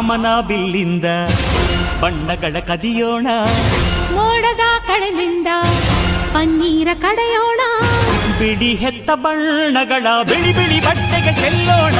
ಬಿಲ್ಲಿಂದ ಬಣ್ಣಗಳ ಕದಿಯೋಣ. ಮೋಡದ ಕಡಲಿಂದ ಪನ್ನೀರ ಕಡೆಯೋಣ. ಬಿಳಿ ಹೆತ್ತ ಬಣ್ಣಗಳ ಬಿಳಿ ಬಿಳಿ ಬಟ್ಟೆಗೆ ಚೆಲ್ಲೋಣ.